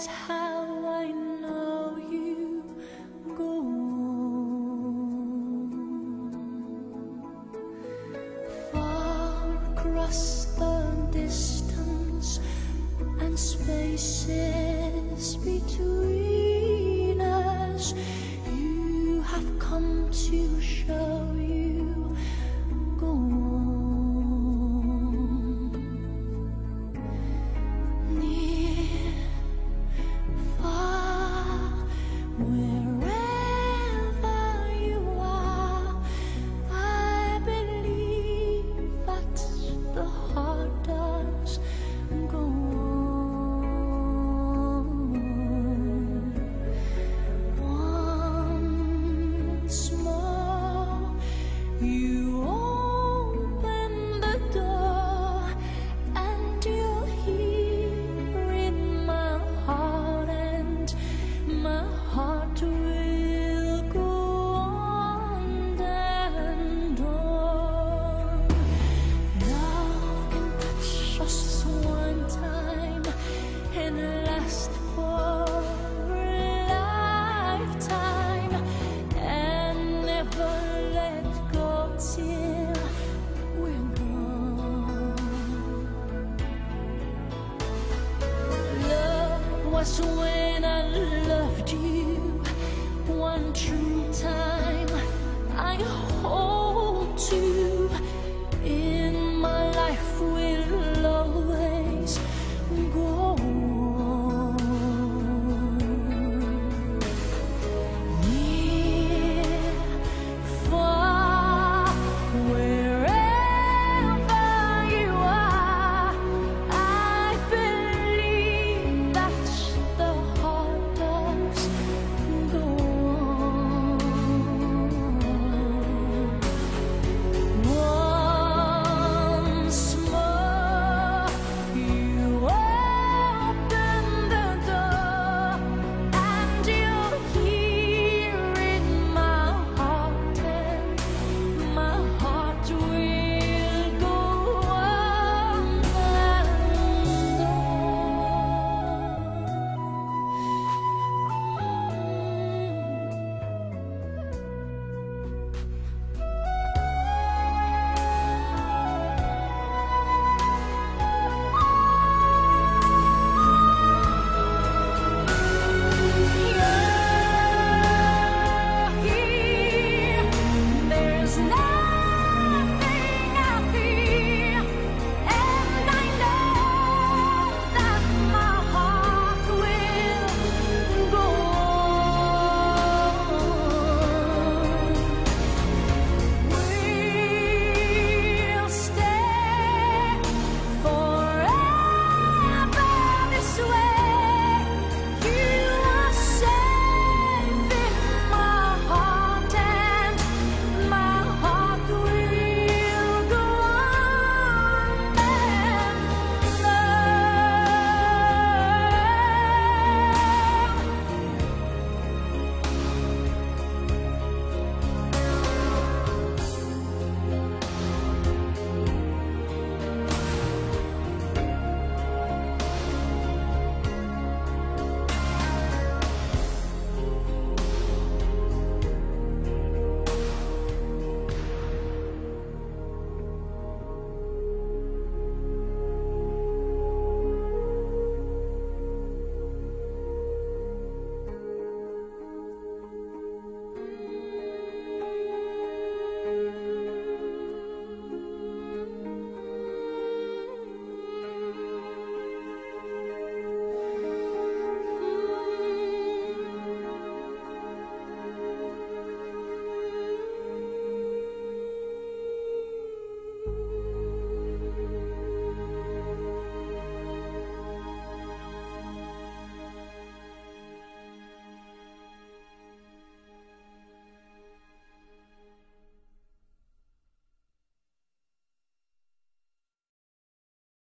is how I know you go. Far across the distance and spaces. was when I loved you. One true time I hold to